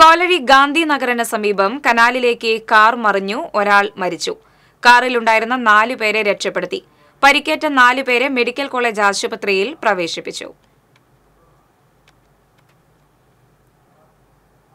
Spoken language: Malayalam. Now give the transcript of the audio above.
കോലഴി ഗാന്ധി നഗറിന് സമീപം കനാലിലേക്ക് കാർ മറിഞ്ഞു ഒരാൾ മരിച്ചു. കാറിലുണ്ടായിരുന്ന നാലുപേരെ രക്ഷപ്പെടുത്തി. പരിക്കേറ്റ നാലുപേരെ മെഡിക്കൽ കോളേജ് ആശുപത്രിയിൽ പ്രവേശിപ്പിച്ചു.